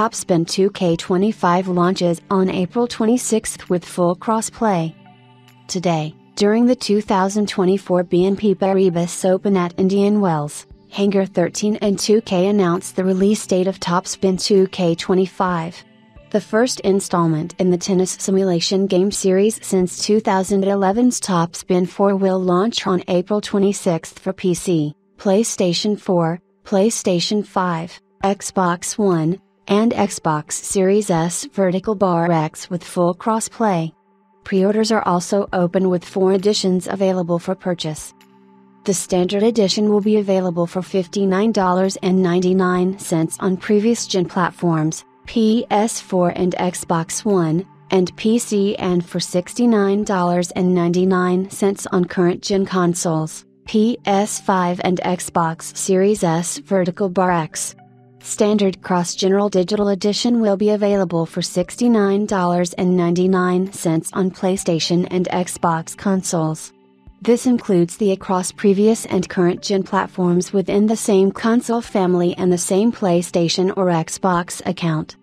Topspin 2K25 launches on April 26 with full crossplay. Today, during the 2024 BNP Paribas Open at Indian Wells, Hangar 13 and 2K announced the release date of Topspin 2K25. The first installment in the tennis simulation game series since 2011's Topspin 4 will launch on April 26 for PC, PlayStation 4, PlayStation 5, Xbox One, and Xbox Series S Vertical Bar X with full crossplay. Pre-orders are also open with four editions available for purchase. The standard edition will be available for $59.99 on previous gen platforms, PS4 and Xbox One, and PC and for $69.99 on current gen consoles, PS5 and Xbox Series S Vertical Bar X. Standard Cross General Digital Edition will be available for $69.99 on PlayStation and Xbox consoles. This includes the across previous and current gen platforms within the same console family and the same PlayStation or Xbox account.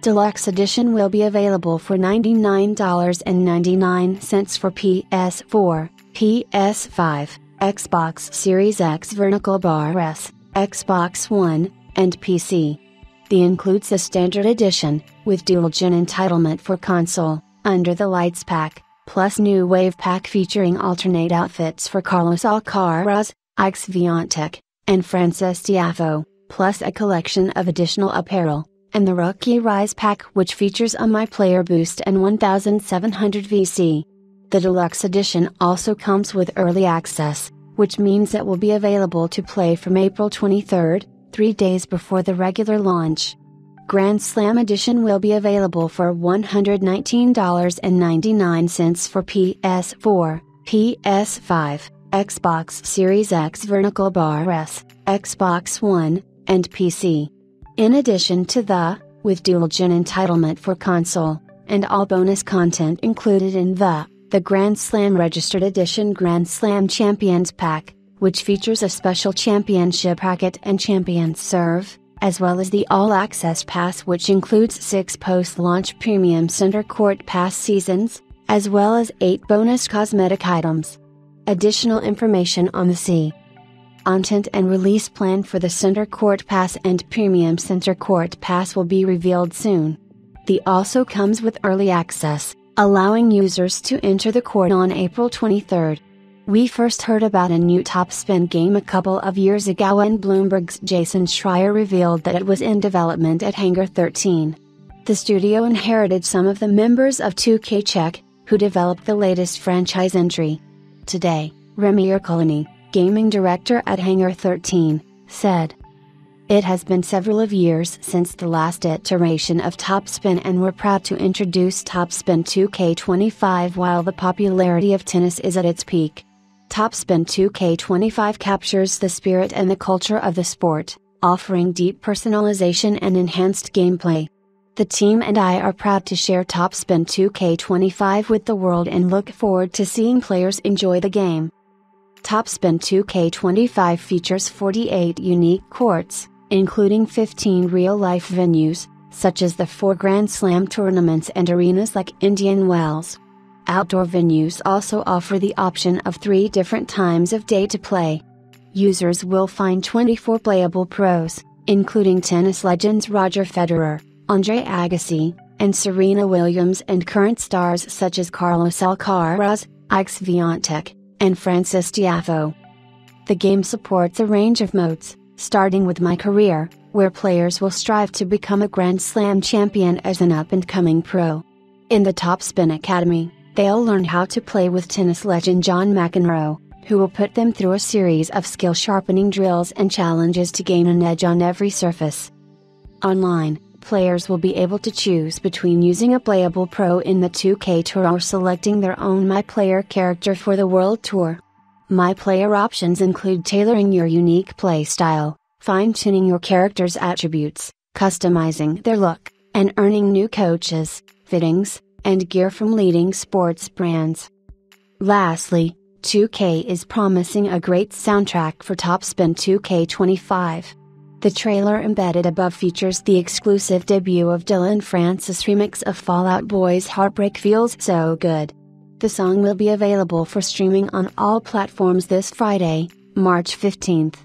Deluxe Edition will be available for $99.99 for PS4, PS5, Xbox Series X Vertical Bar S, Xbox One, and PC. The includes the Standard Edition, with dual gen entitlement for console, Under the Lights pack, plus New Wave pack featuring alternate outfits for Carlos Alcaraz, Iga Swiatek, and Frances Tiafoe, plus a collection of additional apparel and the Rookie Rise pack which features a My Player boost and 1700 VC. The deluxe edition also comes with early access, which means it will be available to play from April 23, three days before the regular launch. Grand Slam Edition will be available for $119.99 for PS4, PS5, Xbox Series X Vertical Bar S, Xbox One, and PC. In addition to the, with dual gen entitlement for console, and all bonus content included in the, the Grand Slam Registered Edition Grand Slam Champions Pack, which features a special championship racket and champions serve, as well as the All Access Pass which includes 6 post-launch premium center court pass seasons, as well as 8 bonus cosmetic items. Additional information on the C content and release plan for the Center Court Pass and Premium Center Court Pass will be revealed soon. The also comes with early access, allowing users to enter the court on April 23. We first heard about a new top spin game a couple of years ago when Bloomberg's Jason Schreier revealed that it was in development at Hangar 13. The studio inherited some of the members of 2K Czech, who developed the latest franchise entry. Today, Remy Ercolini, gaming director at Hangar 13, said. It has been several of years since the last iteration of Topspin and we're proud to introduce Topspin 2K25 while the popularity of tennis is at its peak. Topspin 2K25 captures the spirit and the culture of the sport, offering deep personalization and enhanced gameplay. The team and I are proud to share Topspin 2K25 with the world and look forward to seeing players enjoy the game. Topspin 2K25 features 48 unique courts, including 15 real life venues, such as the four Grand Slam tournaments and arenas like Indian Wells. Outdoor venues also offer the option of three different times of day to play. Users will find 24 playable pros, including tennis legends Roger Federer, Andre Agassi, and Serena Williams and current stars such as Carlos Alcaraz, Iga Swiatek, and Frances Tiafoe. The game supports a range of modes, starting with My Career, where players will strive to become a Grand Slam champion as an up and coming pro. In the Top Spin Academy, they'll learn how to play with tennis legend John McEnroe, who will put them through a series of skill sharpening drills and challenges to gain an edge on every surface. Online, players will be able to choose between using a playable pro in the 2K Tour or selecting their own My Player character for the World Tour. My Player options include tailoring your unique play style, fine tuning your character's attributes, customizing their look, and earning new coaches, fittings, and gear from leading sports brands. Lastly, 2K is promising a great soundtrack for Topspin 2K25. The trailer embedded above features the exclusive debut of Dylan Francis remix of Fall Out Boy's Heartbreak Feels So Good. The song will be available for streaming on all platforms this Friday, March 15th.